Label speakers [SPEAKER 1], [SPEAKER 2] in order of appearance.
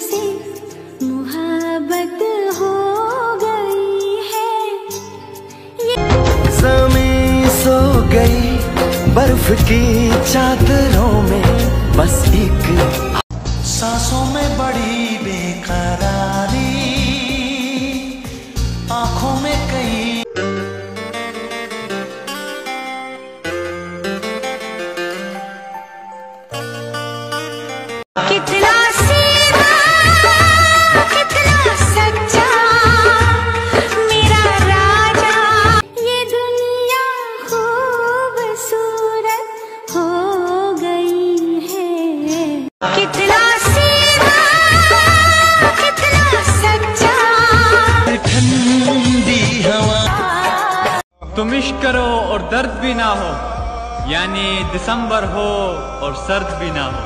[SPEAKER 1] से मोहब्बत हो गई है। ज़मीन
[SPEAKER 2] सो गई बर्फ़ की चादरों में
[SPEAKER 3] बस एक सांसों में बड़ी बेकार कितना सीधा कितना सच्चा।
[SPEAKER 2] ठंडी हवा।
[SPEAKER 4] तुम इश्क करो और दर्द भी ना हो यानी दिसंबर हो और सर्द भी ना हो।